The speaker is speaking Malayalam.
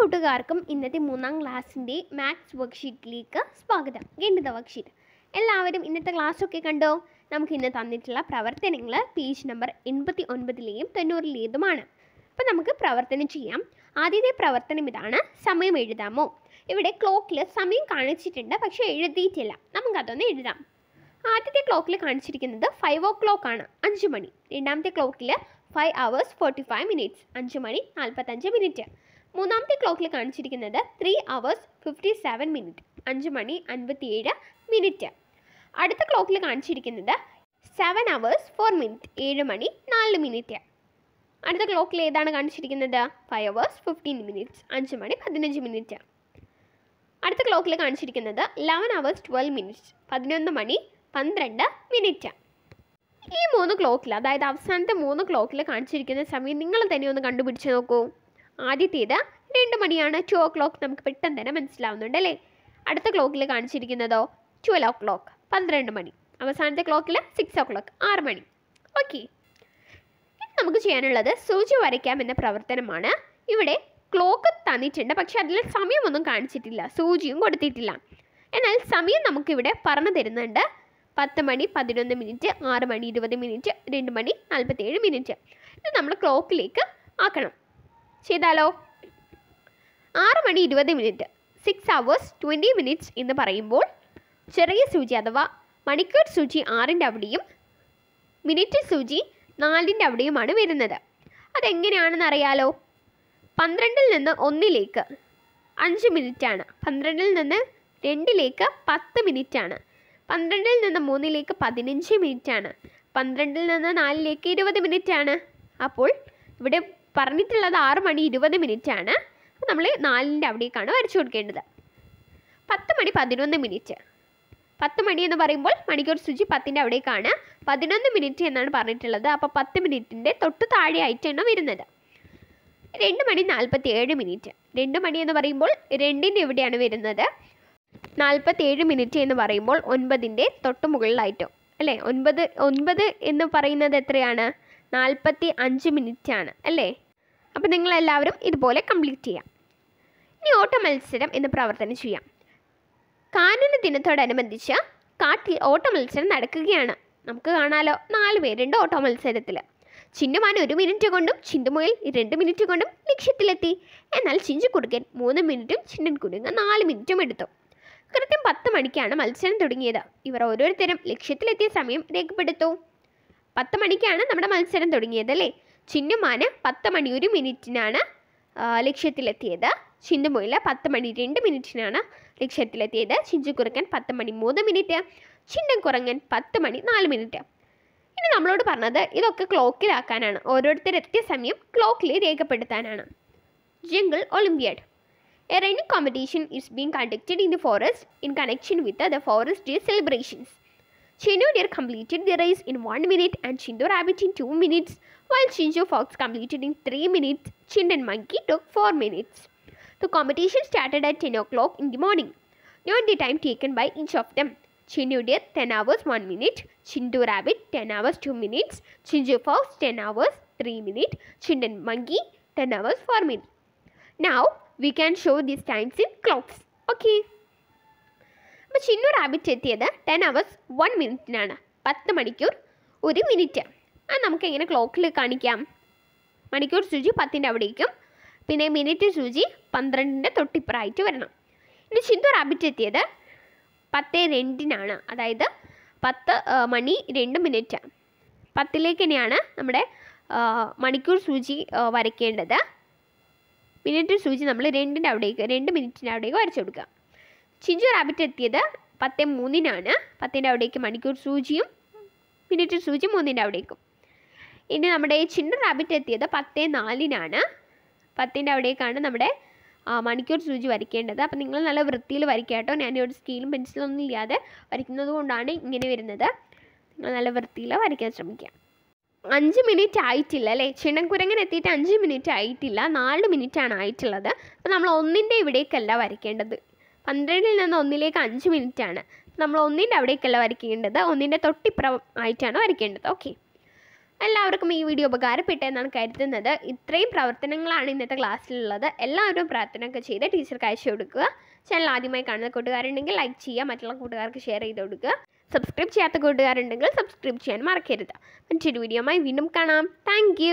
കൂട്ടുകാർക്കും ഇന്നത്തെ മൂന്നാം ക്ലാസ്സിന്റെ മാത്സ് വർക്ക്ഷീറ്റിലേക്ക് സ്വാഗതം. ഗണിത വർക്ക്ഷീറ്റ് എല്ലാവരും ഇന്നത്തെ ക്ലാസ് ഒക്കെ കണ്ടോ? നമുക്ക് ഇന്ന് തന്നിട്ടുള്ള പ്രവർത്തനങ്ങൾ പേജ് നമ്പർ എൺപത്തി ഒൻപതിലെയും തൊണ്ണൂറിലേതുമാണ്. അപ്പോൾ നമുക്ക് പ്രവർത്തനം ചെയ്യാം. ആദ്യത്തെ പ്രവർത്തനം ഇതാണ്. സമയം എഴുതാമോ? ഇവിടെ ക്ലോക്കിൽ സമയം കാണിച്ചിട്ടുണ്ട് പക്ഷേ എഴുതിയിട്ടില്ല. നമുക്കതൊന്ന് എഴുതാം. ആദ്യത്തെ ക്ലോക്കിൽ കാണിച്ചിരിക്കുന്നത് ഫൈവ് ഓ ക്ലോക്ക് ആണ് അഞ്ച് മണി. രണ്ടാമത്തെ ക്ലോക്കിൽ five hours forty five minutes അഞ്ച് മണി നാൽപ്പത്തഞ്ച് മിനിറ്റ് മൂന്നാമത്തെ ക്ലോക്കിൽ കാണിച്ചിരിക്കുന്നത് three hours fifty seven minute അഞ്ച് മണി അൻപത്തിയേഴ് മിനിറ്റ് അടുത്ത ക്ലോക്കിൽ കാണിച്ചിരിക്കുന്നത് സെവൻ അവേഴ്സ് ഫോർ മിനിറ്റ് ഏഴ് മണി നാല് മിനിറ്റ് അടുത്ത ക്ലോക്കിൽ ഏതാണ് കാണിച്ചിരിക്കുന്നത്? ഫൈവ് അവേഴ്സ് ഫിഫ്റ്റീൻ മിനിറ്റ്സ് അഞ്ച് മണി പതിനഞ്ച് മിനിറ്റ് അടുത്ത ക്ലോക്കിൽ കാണിച്ചിരിക്കുന്നത് ലെവൻ അവേഴ്സ് ട്വൽവ് മിനിറ്റ്സ് പതിനൊന്ന് മണി പന്ത്രണ്ട് മിനിറ്റ് ഈ മൂന്ന് ക്ലോക്കിൽ അതായത് അവസാനത്തെ മൂന്ന് ക്ലോക്കിൽ കാണിച്ചിരിക്കുന്ന സമയം നിങ്ങൾ തന്നെ ഒന്ന് കണ്ടുപിടിച്ച് നോക്കൂ. ആദ്യത്തേത് രണ്ട് മണിയാണ്. ടു ഓ ക്ലോക്ക് നമുക്ക് പെട്ടെന്ന് തന്നെ മനസ്സിലാവുന്നുണ്ട് അല്ലേ അടുത്ത ക്ലോക്കിൽ കാണിച്ചിരിക്കുന്നതോ? ട്വൽവ് ഓ ക്ലോക്ക് പന്ത്രണ്ട് മണി. അവസാനത്തെ ക്ലോക്കിൽ സിക്സ് ഓ ക്ലോക്ക് ആറ് മണി. ഓക്കെ ഇനി നമുക്ക് ചെയ്യാനുള്ളത് സൂചി വരയ്ക്കാം എന്ന പ്രവർത്തനമാണ്. ഇവിടെ ക്ലോക്ക് തന്നിട്ടുണ്ട്. പക്ഷെ അതിൽ സമയമൊന്നും കാണിച്ചിട്ടില്ല. സൂചിയും കൊടുത്തിട്ടില്ല. എന്നാൽ സമയം നമുക്കിവിടെ പറഞ്ഞു തരുന്നുണ്ട്. പത്ത് മണി പതിനൊന്ന് മിനിറ്റ് ആറ് മണി ഇരുപത് മിനിറ്റ് രണ്ട് മണി നാൽപ്പത്തേഴ് മിനിറ്റ്. ഇത് നമ്മൾ ക്ലോക്കിലേക്ക് ആക്കണം. ചെയ്താലോ? ആറ് മണി ഇരുപത് minute six hours twenty minutes എന്ന് പറയുമ്പോൾ ചെറിയ സൂചി അഥവാ മണിക്കൂർ സൂചി ആറിന്റെ അവിടെയും മിനിറ്റ് സൂചി നാലിന്റെ അവിടെയുമാണ് വരുന്നത്. അതെങ്ങനെയാണെന്ന് അറിയാലോ? പന്ത്രണ്ടിൽ നിന്ന് ഒന്നിലേക്ക് അഞ്ച് മിനിറ്റാണ് പന്ത്രണ്ടിൽ നിന്ന് രണ്ടിലേക്ക് പത്ത് മിനിറ്റാണ് പന്ത്രണ്ടിൽ നിന്ന് മൂന്നിലേക്ക് പതിനഞ്ച് മിനിറ്റാണ് പന്ത്രണ്ടിൽ നിന്ന് നാലിലേക്ക് ഇരുപത് മിനിറ്റാണ് അപ്പോൾ ഇവിടെ പറഞ്ഞിട്ടുള്ളത് ആറ് മണി ഇരുപത് ആണ് നമ്മൾ നാലിന്റെ അവിടേക്കാണ് വരച്ചു കൊടുക്കേണ്ടത്. പത്ത് മണി പതിനൊന്ന് മിനിറ്റ്. പത്ത് മണി എന്ന് പറയുമ്പോൾ മണിക്കൂർ സൂചി പത്തിന്റെ അവിടേക്കാണ്. പതിനൊന്ന് മിനിറ്റ് എന്നാണ് പറഞ്ഞിട്ടുള്ളത്. അപ്പോൾ പത്ത് മിനിറ്റിന്റെ തൊട്ട് താഴെ ആയിട്ടാണ് വരുന്നത്. രണ്ട് മണി നാൽപ്പത്തി ഏഴ് മിനിറ്റ്. രണ്ട് മണി എന്ന് പറയുമ്പോൾ രണ്ടിന്റെ എവിടെയാണ് വരുന്നത്. നാൽപ്പത്തി ഏഴ് മിനിറ്റ് എന്ന് പറയുമ്പോൾ ഒൻപതിന്റെ തൊട്ട് മുകളിലായിട്ടോ അല്ലേ? ഒൻപത് ഒൻപത് എന്ന് പറയുന്നത് എത്രയാണ്? നാൽപ്പത്തി അഞ്ച് ആണ് അല്ലേ? അപ്പോൾ നിങ്ങളെല്ലാവരും ഇതുപോലെ കംപ്ലീറ്റ് ചെയ്യാം. ഇനി ഓട്ട മത്സരം എന്ന് പ്രവർത്തനം ചെയ്യാം. കാനന ദിനത്തോടനുബന്ധിച്ച് കാട്ടിൽ ഓട്ട മത്സരം നടക്കുകയാണ്. നമുക്ക് കാണാലോ? നാല് പേരുണ്ട് ഓട്ട മത്സരത്തിൽ ചിന്നുമാൻ ഒരു മിനിറ്റ് കൊണ്ടും ചിന്തുമുയൽ രണ്ട് മിനിറ്റ് കൊണ്ടും ലക്ഷ്യത്തിലെത്തി. എന്നാൽ ചിഞ്ചു കുറുക്കൻ മൂന്ന് മിനിറ്റും ചിന്നൻ കുടുങ്ങ നാല് മിനിറ്റും എടുത്തു. കൃത്യം പത്ത് മണിക്കാണ് മത്സരം തുടങ്ങിയത്. ഇവർ ഓരോരുത്തരും ലക്ഷ്യത്തിലെത്തിയ സമയം രേഖപ്പെടുത്തു. പത്ത് മണിക്കാണ് നമ്മുടെ മത്സരം തുടങ്ങിയത് അല്ലേ? ചിന്നുമാന് പത്ത് മണി ഒരു മിനിറ്റിനാണ് ലക്ഷ്യത്തിലെത്തിയത്. ചിന്തുമൊയില പത്ത് മണി രണ്ട് മിനിറ്റിനാണ് ലക്ഷ്യത്തിലെത്തിയത്. ചിഞ്ചു കുറുക്കൻ പത്ത് മണി മൂന്ന് മിനിറ്റ് ചിന്നൻ കുറങ്ങൻ പത്ത് മണി നാല് മിനിറ്റ്. ഇനി നമ്മളോട് പറഞ്ഞത് ഇതൊക്കെ ക്ലോക്കിലാക്കാനാണ്. ഓരോരുത്തരെത്തിയ സമയം ക്ലോക്കിൽ രേഖപ്പെടുത്താനാണ്. Jungle olympiad. A running competition is being conducted in the forest in connection with the forest day celebrations. Chindu deer completed the race in 1 minute and Chindu rabbit in 2 minutes, while Chindu fox completed in 3 minutes. Chindan monkey took 4 minutes. The competition started at 10 o'clock in the morning. Note the time taken by each of them. Chindu deer 10 hours 1 minute, Chindu rabbit 10 hours 2 minutes, Chindu fox 10 hours 3 minutes, Chindan monkey 10 hours 4 minutes. Now we can show these times in clocks. Okay. അപ്പോൾ ചിന്നു റാബിറ്റ് എത്തിയത് ടെൻ അവേഴ്സ് വൺ മിനിറ്റിനാണ് പത്ത് മണിക്കൂർ ഒരു മിനിറ്റ് ആ നമുക്ക് എങ്ങനെ ക്ലോക്കിൽ കാണിക്കാം? മണിക്കൂർ സൂചി പത്തിന്റെ അവിടേക്കും പിന്നെ മിനിറ്റ് സൂചി പന്ത്രണ്ടിന്റെ തൊട്ടിപ്പുറമായിട്ട് വരണം. ഇനി ചിന്തു റാബിറ്റ് എത്തിയത് പത്ത് രണ്ടിനാണ്. അതായത് പത്ത് മണി രണ്ട് മിനിറ്റ് പത്തിലേക്ക് തന്നെയാണ് നമ്മുടെ മണിക്കൂർ സൂചി വരയ്ക്കേണ്ടത്. മിനിറ്റ് സൂചി നമ്മൾ രണ്ടിന്റെ അവിടേക്ക് രണ്ട് മിനിറ്റിന്റെ അവിടേക്ക് വരച്ചു കൊടുക്കുക. ചിഞ്ചു റാബിറ്റ് എത്തിയത് പത്ത് മൂന്നിനാണ്. പത്തിന്റെ അവിടേക്ക് മണിക്കൂർ സൂചിയും മിനിറ്റ് സൂചി മൂന്നിന്റെ അവിടേക്കും. ഇനി നമ്മുടെ ചിന്നു റാബിറ്റ് എത്തിയത് പത്ത് നാലിനാണ്. പത്തിന്റെ അവിടേക്കാണ് നമ്മുടെ മണിക്കൂർ സൂചി വരയ്ക്കേണ്ടത്. അപ്പം നിങ്ങൾ നല്ല വൃത്തിയിൽ വരയ്ക്കുക കേട്ടോ. ഞാനിവിടെ സ്കെയിലും പെൻസിലൊന്നും ഇല്ലാതെ വരയ്ക്കുന്നത് കൊണ്ടാണ് ഇങ്ങനെ വരുന്നത്. നിങ്ങൾ നല്ല വൃത്തിയിൽ വരയ്ക്കാൻ ശ്രമിക്കുക. അഞ്ച് മിനിറ്റ് ആയിട്ടില്ല അല്ലേ? ചിണക്കുരങ്ങൻ എത്തിയിട്ട് അഞ്ച് മിനിറ്റ് ആയിട്ടില്ല. നാല് മിനിറ്റാണ് ആയിട്ടുള്ളത്. അപ്പോൾ നമ്മൾ ഒന്നിന്റെ ഇവിടേക്കല്ല വരയ്ക്കേണ്ടത്. പന്ത്രണ്ടിൽ നിന്ന് ഒന്നിലേക്ക് അഞ്ച് മിനിറ്റ് ആണ് നമ്മൾ ഒന്നിന്റെ അവിടേക്കല്ല വരയ്ക്കേണ്ടത്. ഒന്നിന്റെ തൊട്ടിപ്പുറം ആയിട്ടാണ് വരയ്ക്കേണ്ടത്. ഓക്കെ എല്ലാവർക്കും ഈ വീഡിയോ ഉപകാരപ്പെട്ടെന്നാണ് കരുതുന്നത്. ഇത്രയും പ്രവർത്തനങ്ങളാണ് ഇന്നത്തെ ക്ലാസ്സിലുള്ളത്. എല്ലാവരും പ്രാർത്ഥനയൊക്കെ ചെയ്ത് ടീച്ചർക്ക് അയച്ചു കൊടുക്കുക. ചാനൽ ആദ്യമായി കാണുന്ന കൂട്ടുകാരുണ്ടെങ്കിൽ ലൈക്ക് ചെയ്യുക. മറ്റുള്ള കൂട്ടുകാർക്ക് ഷെയർ ചെയ്ത് കൊടുക്കുക. സബ്സ്ക്രൈബ് ചെയ്യാത്ത കൂട്ടുകാരുണ്ടെങ്കിൽ സബ്സ്ക്രൈബ് ചെയ്യാൻ മറക്കരുത്. മറ്റൊരു വീഡിയോയുമായി വീണ്ടും കാണാം. താങ്ക്